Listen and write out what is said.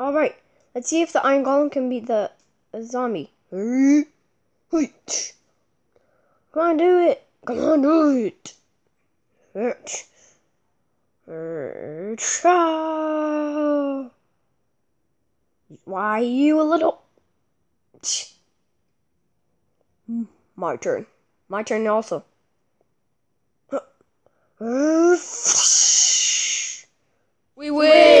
All right, let's see if the Iron Golem can beat the zombie. Come on, do it. Come on, do it. Ah. Why, you a little. My turn. My turn also. We win!